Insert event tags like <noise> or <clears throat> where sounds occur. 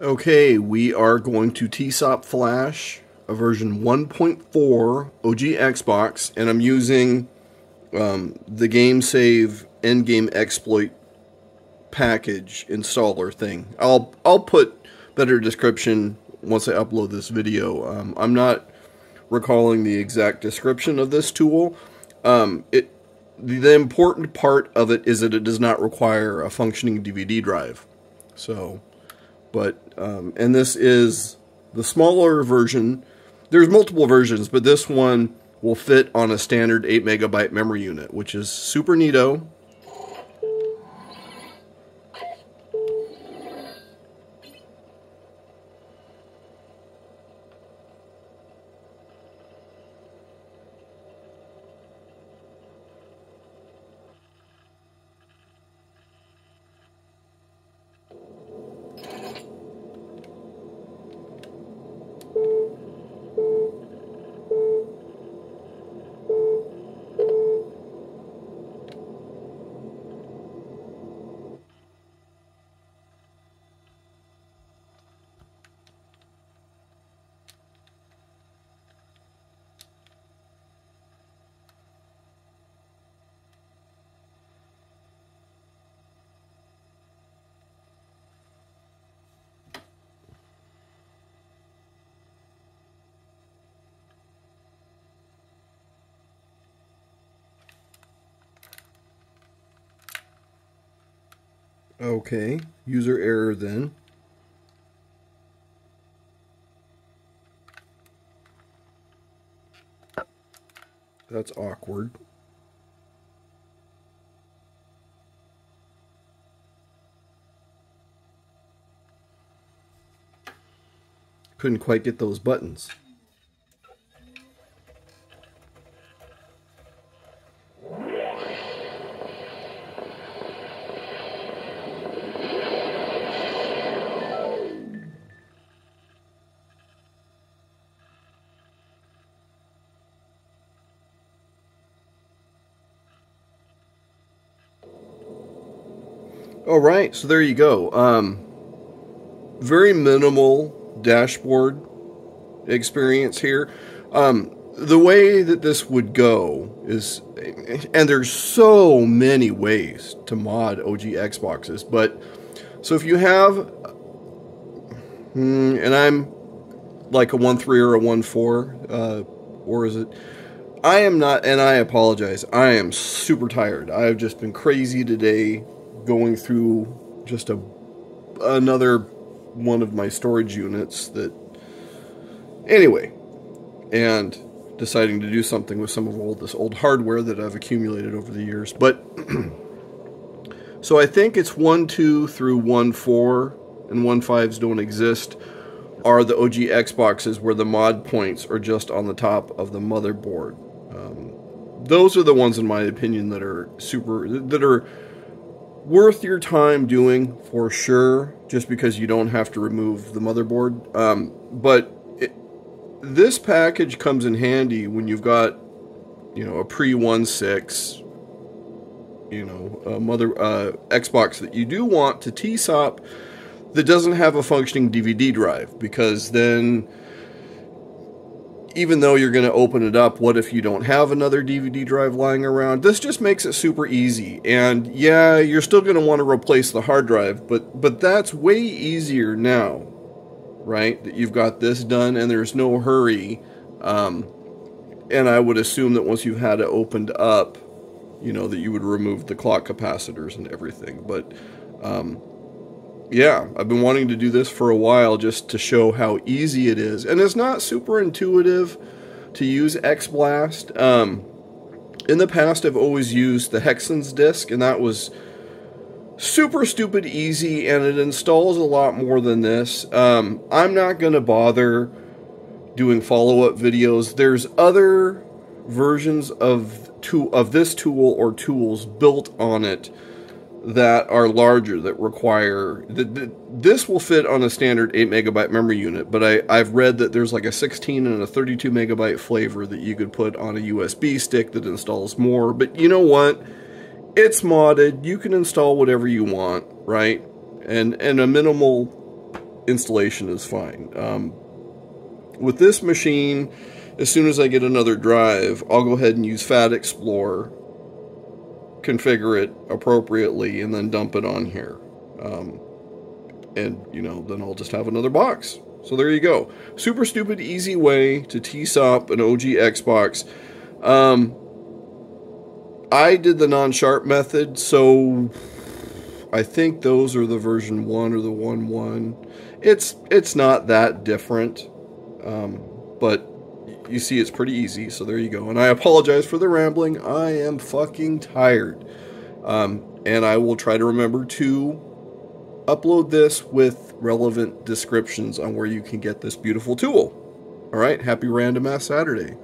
Okay, we are going to TSOP Flash a version 1.4 OG Xbox, and I'm using um, the GameSave Endgame Exploit package installer thing. I'll I'll put better description once I upload this video. Um, I'm not recalling the exact description of this tool. Um, it the important part of it is that it does not require a functioning DVD drive. So, but um, and this is the smaller version there's multiple versions, but this one will fit on a standard 8 megabyte memory unit, which is super neato. Okay, user error then. That's awkward. Couldn't quite get those buttons. All right, so there you go. Um, very minimal dashboard experience here. Um, the way that this would go is, and there's so many ways to mod OG Xboxes, but so if you have, hmm, and I'm like a 1.3 or a 1.4, uh, or is it? I am not, and I apologize. I am super tired. I've just been crazy today going through just a another one of my storage units that anyway and deciding to do something with some of all this old hardware that I've accumulated over the years. But <clears throat> so I think it's 1 2 through 1 4 and 1 5s don't exist are the OG Xboxes where the mod points are just on the top of the motherboard. Um, those are the ones in my opinion that are super that are worth your time doing for sure, just because you don't have to remove the motherboard. Um, but it, this package comes in handy when you've got, you know, a pre 1.6, you know, a mother uh, Xbox that you do want to TSOP that doesn't have a functioning DVD drive, because then even though you're going to open it up, what if you don't have another DVD drive lying around? This just makes it super easy. And yeah, you're still going to want to replace the hard drive, but but that's way easier now, right? That you've got this done and there's no hurry. Um, and I would assume that once you've had it opened up, you know, that you would remove the clock capacitors and everything. But um, yeah, I've been wanting to do this for a while just to show how easy it is. And it's not super intuitive to use XBlast. Um, in the past, I've always used the Hexens disk, and that was super stupid easy, and it installs a lot more than this. Um, I'm not going to bother doing follow-up videos. There's other versions of, to, of this tool or tools built on it that are larger that require that this will fit on a standard 8 megabyte memory unit but I, I've read that there's like a 16 and a 32 megabyte flavor that you could put on a USB stick that installs more but you know what? It's modded. You can install whatever you want right? And and a minimal installation is fine. Um, with this machine, as soon as I get another drive, I'll go ahead and use FATXplorer, configure it appropriately, and then dump it on here. Um, and, you know, then I'll just have another box. So there you go. Super stupid, easy way to up an OG Xbox. Um, I did the non-sharp method, so I think those are the version 1 or the 1.1. It's, it's not that different, um, but you see it's pretty easy, so there you go. And I apologize for the rambling. I am fucking tired. Um, and I will try to remember to upload this with relevant descriptions on where you can get this beautiful tool. All right, happy Random Ass Saturday.